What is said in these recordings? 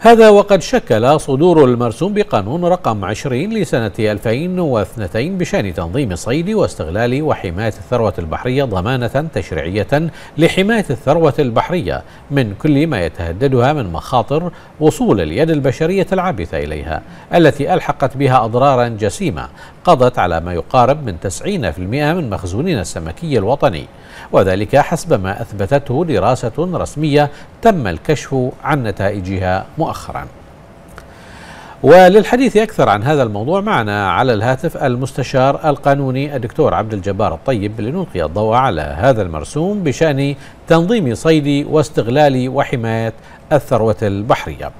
هذا وقد شكل صدور المرسوم بقانون رقم 20 لسنة 2002 بشأن تنظيم الصيد واستغلال وحماية الثروة البحرية ضمانة تشريعية لحماية الثروة البحرية من كل ما يتهددها من مخاطر وصول اليد البشرية العابثة إليها التي ألحقت بها أضرارا جسيمة قضت على ما يقارب من 90% من مخزوننا السمكي الوطني. وذلك حسب ما أثبتته دراسة رسمية تم الكشف عن نتائجها مؤخرا. وللحديث أكثر عن هذا الموضوع معنا على الهاتف المستشار القانوني الدكتور عبد الجبار الطيب لنلقي الضوء على هذا المرسوم بشأن تنظيم صيد واستغلال وحماية الثروة البحرية.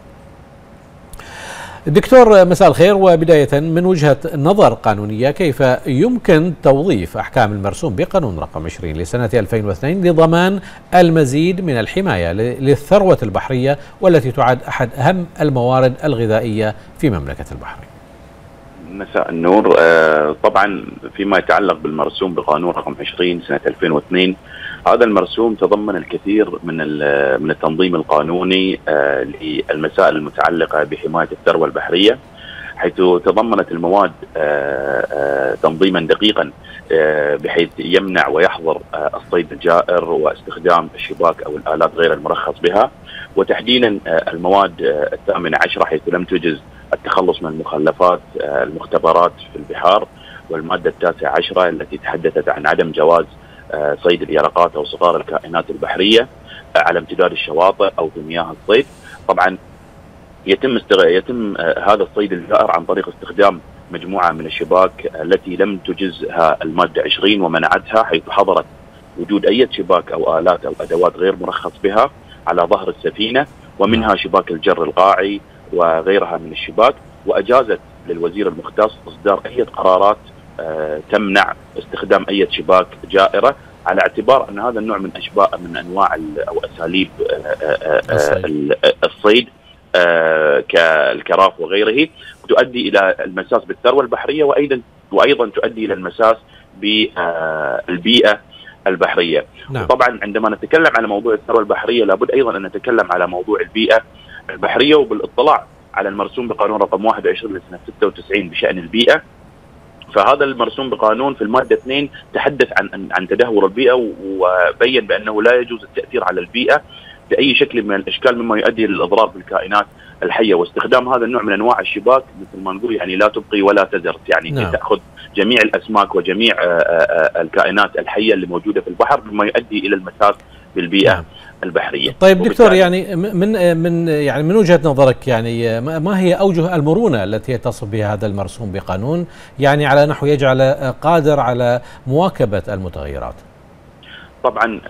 دكتور مساء الخير وبداية من وجهة نظر قانونية كيف يمكن توظيف أحكام المرسوم بقانون رقم 20 لسنة 2002 لضمان المزيد من الحماية للثروة البحرية والتي تعد أحد أهم الموارد الغذائية في مملكة البحرين؟ مساء النور. آه، طبعا فيما يتعلق بالمرسوم بقانون رقم 20 سنة 2002 هذا المرسوم تضمن الكثير من من التنظيم القانوني آه، للمسائل المتعلقة بحماية الثروة البحرية حيث تضمنت المواد آه، تنظيما دقيقا بحيث يمنع ويحظر الصيد الجائر واستخدام الشباك أو الآلات غير المرخص بها وتحديدا المواد الثامنة عشرة حيث لم تجز التخلص من المخلفات المختبرات في البحار والمادة التاسعة عشرة التي تحدثت عن عدم جواز آه، صيد اليرقات أو صغار الكائنات البحرية آه، على امتداد الشواطئ أو في مياه الصيد. طبعا يتم استغ... يتم آه، هذا الصيد الجائر عن طريق استخدام مجموعة من الشباك التي لم تجزها المادة 20 ومنعتها حيث حظرت وجود أي شباك أو آلات أو أدوات غير مرخص بها على ظهر السفينة ومنها شباك الجر القاعي وغيرها من الشباك وأجازت للوزير المختص إصدار أي قرارات آه، تمنع استخدام أي شباك جائرة على اعتبار أن هذا النوع من أشباء من أنواع أو أساليب آه، آه، الصيد. كالكراف وغيره تؤدي إلى المساس بالثروة البحرية وأيضا وأيضا تؤدي إلى المساس بالبيئه البحرية. نعم. طبعا عندما نتكلم على موضوع الثروة البحرية لابد أيضا أن نتكلم على موضوع البيئة. البحريه وبالاطلاع على المرسوم بقانون رقم 21 لسنه 96 بشأن البيئة فهذا المرسوم بقانون في المادة 2 تحدث عن عن تدهور البيئة وبين بأنه لا يجوز التأثير على البيئة بأي شكل من الأشكال مما يؤدي للاضرار بالكائنات الحية واستخدام هذا النوع من أنواع الشباك مثل ما نقول يعني لا تبقي ولا تذر يعني نعم. تأخذ جميع الأسماك وجميع آه، آه، آه، الكائنات الحية اللي موجودة في البحر مما يؤدي إلى المساس بالبيئة نعم. البحرية. طيب دكتور يعني من من يعني من وجهة نظرك يعني ما هي أوجه المرونة التي يتصف بها هذا المرسوم بقانون يعني على نحو يجعل قادر على مواكبة المتغيرات؟ طبعا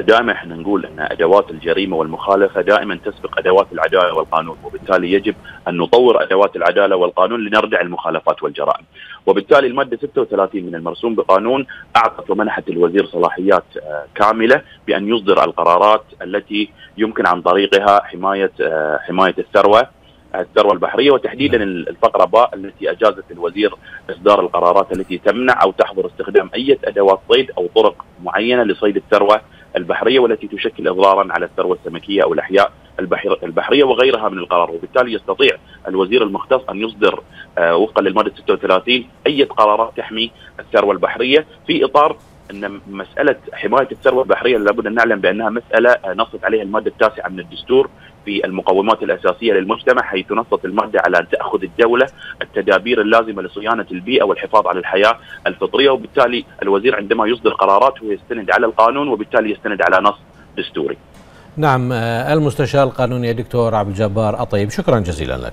دائما إحنا نقول إن أدوات الجريمة والمخالفة دائما تسبق أدوات العدالة والقانون وبالتالي يجب أن نطور أدوات العدالة والقانون لنردع المخالفات والجرائم. وبالتالي المادة 36 من المرسوم بقانون أعطت ومنحت الوزير صلاحيات آه، كاملة بأن يصدر القرارات التي يمكن عن طريقها حماية آه، حماية الثروة. الثروة البحرية وتحديدا نعم. الفقرة باء التي أجازت الوزير إصدار القرارات التي تمنع أو تحظر استخدام أي أدوات صيد أو طرق معينة لصيد الثروة البحرية والتي تشكل اضرارا على الثروة السمكية أو الأحياء البحر البحرية وغيرها من القرار وبالتالي يستطيع الوزير المختص أن يصدر آه وفقا للمادة 36 أي قرارات تحمي الثروة البحرية في إطار أن مسألة حماية الثروة البحرية لابد أن نعلم بأنها مسألة نصت عليها المادة التاسعة من الدستور في المقومات الأساسية للمجتمع حيث نصت المادة على أن تأخذ الدولة التدابير اللازمة لصيانة البيئة والحفاظ على الحياة الفطرية وبالتالي الوزير عندما يصدر قرارات هو يستند على القانون وبالتالي يستند على نص دستوري. نعم المستشار القانوني الدكتور عبد الجبار الطيب شكرا جزيلا لك.